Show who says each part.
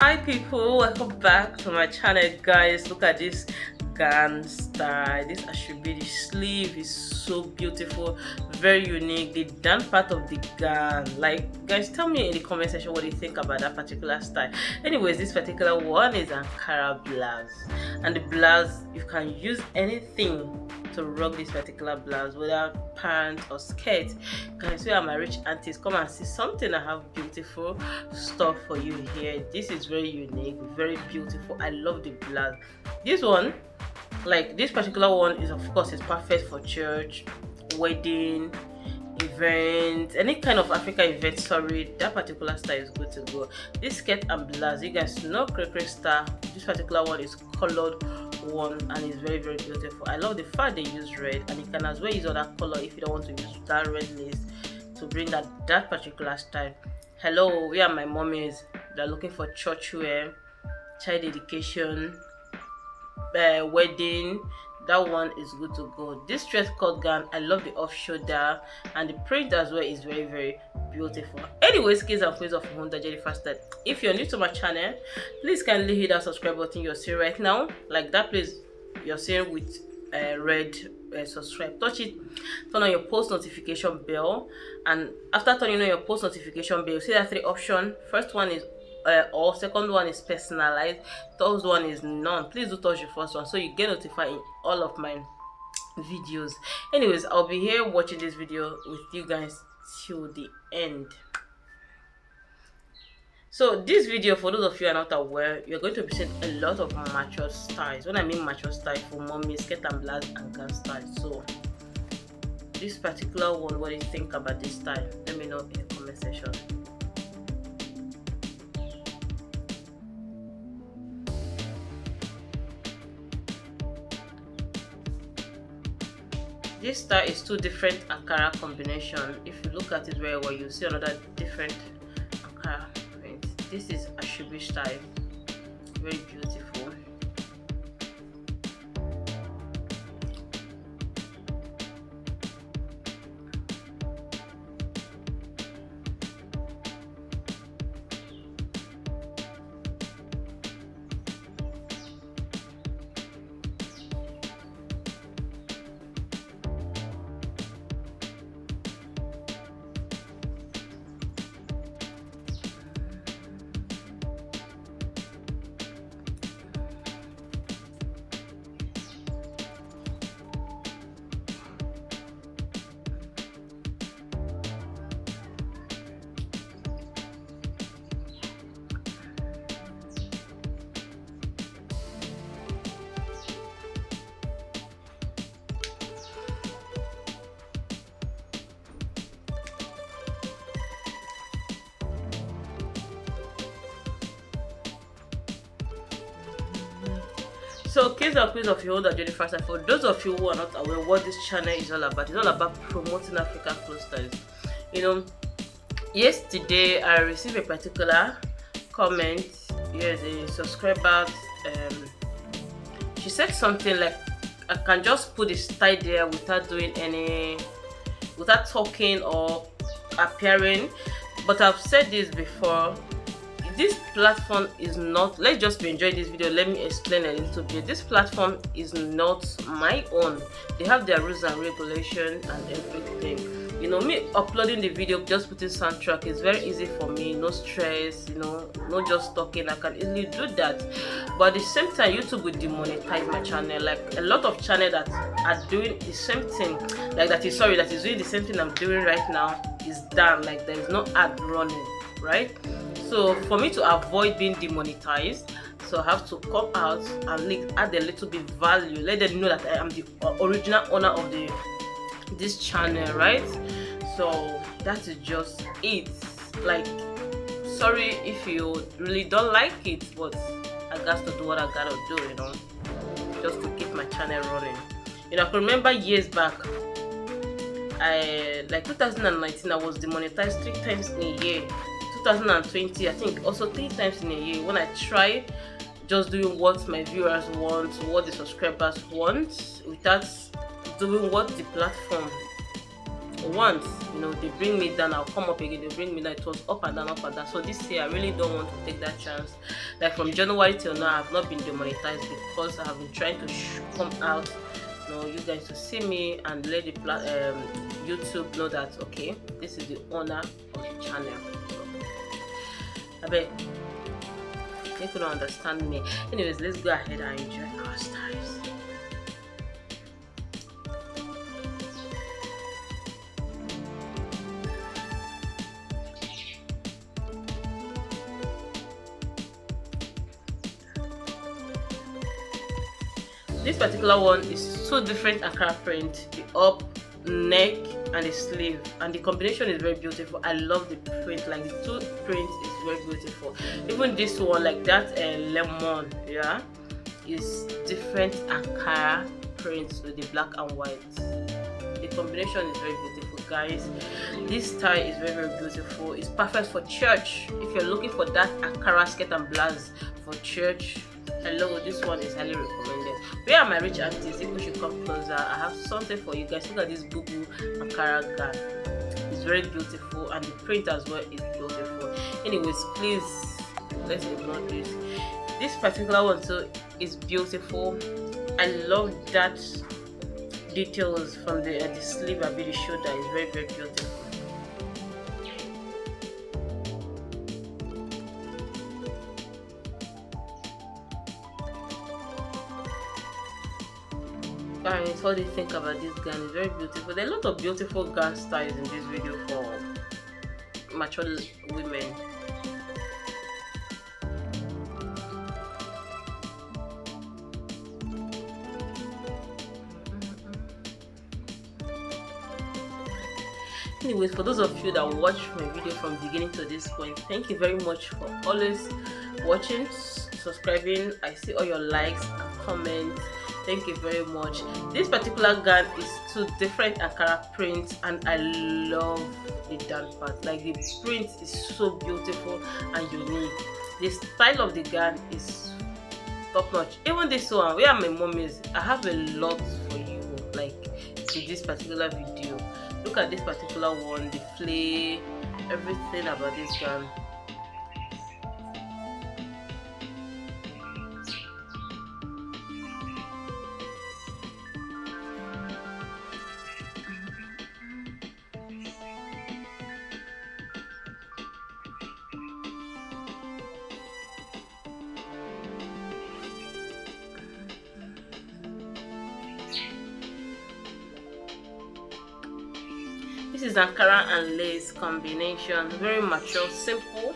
Speaker 1: hi people. Welcome back to my channel guys. Look at this gown style this the sleeve is so beautiful very unique. The down part of the gown like guys tell me in the comment section what you think about that particular style. Anyways this particular one is ankara blouse and the blouse you can use anything to rock this particular blouse whether pants or skirt. Guys we are my rich aunties. Come and see something i have beautiful stuff for you here. This is very unique very beautiful. I love the blouse. This one like this particular one is of course is perfect for church wedding event any kind of africa event. Sorry that particular style is good to go. This skirt and blouse you guys know cray star this particular one is colored one and it's very very beautiful. I love the fact they use red and you can as well use other color if you don't want to use that red lace to bring that that particular style. Hello we are my mommies they're looking for church wear child education uh, wedding that one is good to go. This dress cut gown i love the off shoulder and the print as well is very very beautiful. Anyways kids and queens of Ihunda Jennifer Styles if you're new to my channel please kindly hit that subscribe button you're seeing right now. Like that please you're seeing with uh, red uh, subscribe. Touch it. Turn on your post notification bell. And after turning on your post notification bell you see that three option first one is uh, or second one is personalized third one is none. Please do touch the first one so you get notified in all of my videos. Anyways i'll be here watching this video with you guys till the end. So this video for those of you are not aware you're going to be seeing a lot of mature styles. When i mean mature style for mommy skirt and blouse and gown style. So this particular one what do you think about this style? Let me know in the comment section this style is two different Ankara combination. If you look at it very well you see another different Ankara this is Asoebi style. Very beautiful so kids and queens of Ihunda Jennifer Styles for those of you who are not aware what this channel is all about it's all about promoting African styles. You know yesterday I received a particular comment. Yes a subscriber um she said something like I can just put the style there without doing any without talking or appearing. But I've said this before this platform is not let's just be enjoying this video let me explain a little bit. This platform is not my own. They have their rules and regulation and everything. You know me uploading the video just putting soundtrack is very easy for me no stress you know no just talking i can easily do that. But at the same time youtube will demonetize my channel. Like a lot of channel that are doing the same thing like that is sorry that is doing the same thing i'm doing right now is done like there is no ad running right so for me to avoid being demonetized so i have to come out and add a little bit value. Let them know that i am the original owner of the this channel right? So that is just it. Like sorry if you really don't like it but i got to do what i gotta do you know? Just to keep my channel running. You know i can remember years back i like 2019 i was demonetized three times in a year 2020 i think also three times in a year when i try just doing what my viewers want what the subscribers want without doing what the platform once you know they bring me down i'll come up again they bring me down it was up and down up and down. So this year i really don't want to take that chance. Like from january till now i've not been demonetized because i have been trying to come out you know you guys to see me and let the um, youtube know that okay this is the owner of the channel i bet they couldn't understand me. Anyways let's go ahead and enjoy our styles. This particular one is so different Ankara print. The up neck and the sleeve. And the combination is very beautiful. I love the print. Like the two prints is very beautiful. Even this one like that uh, lemon yeah is different Ankara print with the black and white. The combination is very beautiful guys. This tie is very very beautiful. It's perfect for church. If you're looking for that Ankara skirt and blouse for church hello this one is highly recommended. Where are my rich aunties? We should come closer i have something for you guys. Look at this google ankara gown it's very beautiful and the print as well is beautiful. Anyways please let's ignore this. This particular one too is beautiful. I love that details from the, uh, the sleeve and the shoulder is very very beautiful guys what you think about this gown it's very beautiful. There are a lot of beautiful gown styles in this video for mature women. Anyways for those of you that watch my video from beginning to this point thank you very much for always watching subscribing. I see all your likes and comments thank you very much. This particular gown is two different ankara prints and i love the down part. Like the print is so beautiful and unique. The style of the gown is top notch even this one where my mom is i have a lot for you like to this particular video. Look at this particular one the flay everything about this gown this is ankara and lace combination. Very mature simple